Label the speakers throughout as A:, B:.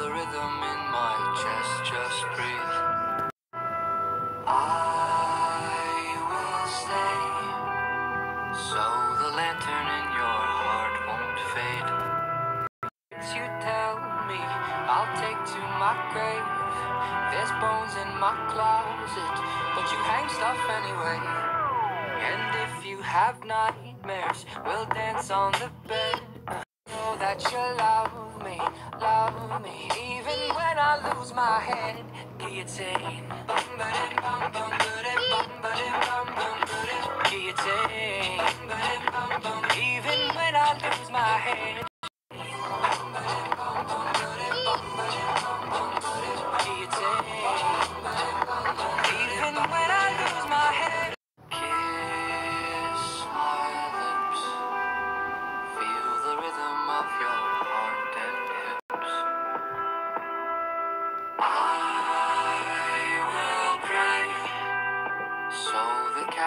A: the rhythm in my chest, just breathe. I will stay, so the lantern in your heart won't fade. If You tell me I'll take to my grave. There's bones in my closet, but you hang stuff anyway. And if you have nightmares, we'll dance on the bed. Know that you love me, love me. I lose my head, guillotine.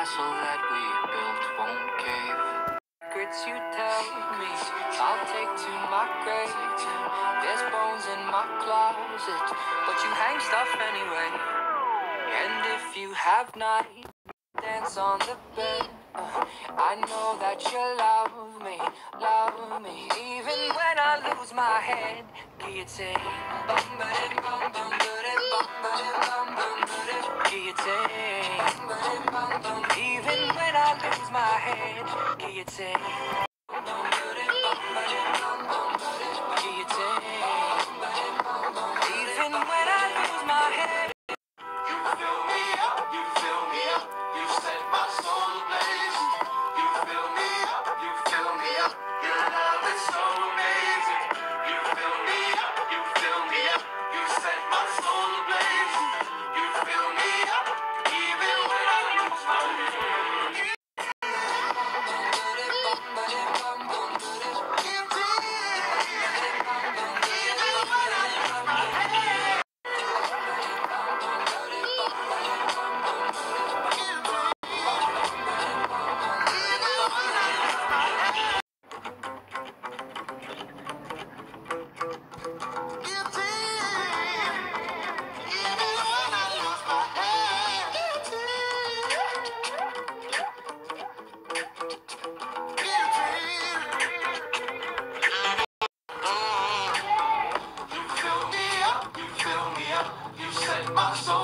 A: castle that we built won't cave. Secrets you tell me, I'll take to my grave. There's bones in my closet, but you hang stuff anyway. And if you have night, dance on the bed. I know that you love me, love me. Even when I lose my head, guillotine. Bum, ba, ding, bum, bum, my
B: you guillotine. You set my soul.